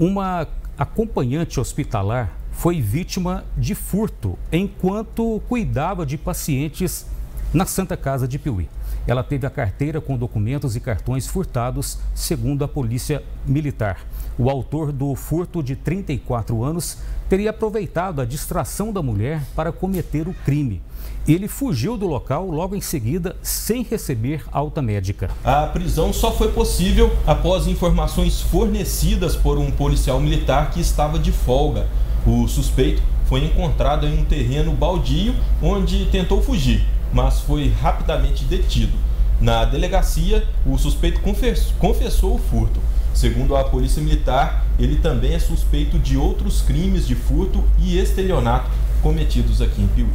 Uma acompanhante hospitalar foi vítima de furto enquanto cuidava de pacientes na Santa Casa de Piuí. Ela teve a carteira com documentos e cartões furtados, segundo a Polícia Militar. O autor do furto, de 34 anos, teria aproveitado a distração da mulher para cometer o crime. Ele fugiu do local logo em seguida, sem receber alta médica. A prisão só foi possível após informações fornecidas por um policial militar que estava de folga. O suspeito foi encontrado em um terreno baldio onde tentou fugir mas foi rapidamente detido. Na delegacia, o suspeito confessou o furto. Segundo a Polícia Militar, ele também é suspeito de outros crimes de furto e estelionato cometidos aqui em Piuí.